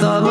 thought